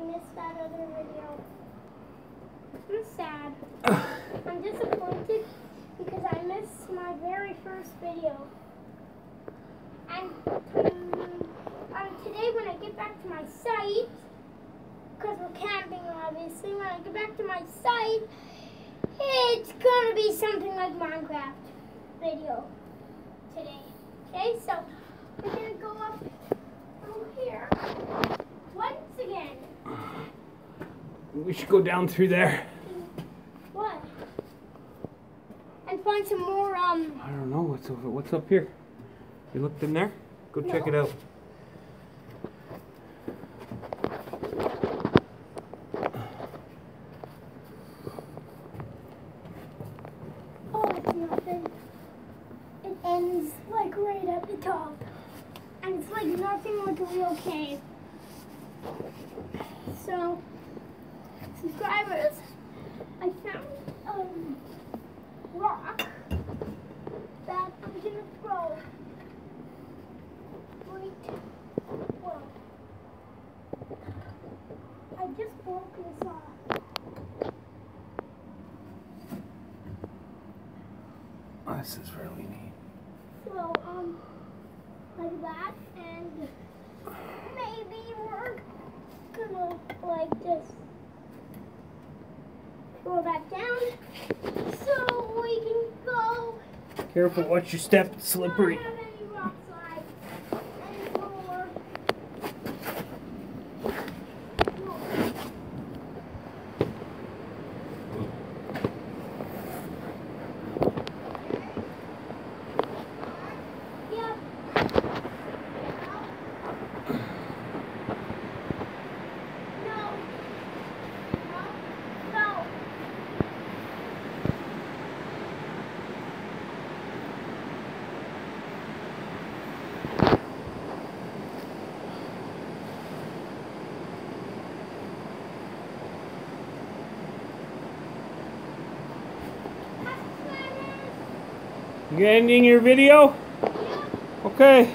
I missed that other video. I'm sad. I'm disappointed because I missed my very first video. And um, um, today when I get back to my site, because we're camping obviously, when I get back to my site, it's gonna be something like Minecraft video today. Okay, so we're gonna go up over here once again. We should go down through there. What? And find some more um I don't know what's over. What's up here? You looked in there? Go check it out. Oh, it's nothing. It ends like right at the top. And it's like nothing like a real cave. So, subscribers, I found um rock that I'm gonna throw. Right. Well, I just broke this off. Oh, this is really neat. So, um, like that, and maybe we're gonna, like, just that down so we can go. Careful, watch your step. Slippery. Not have any rock slides anymore. Yep. No. No. No. You ending your video? Okay.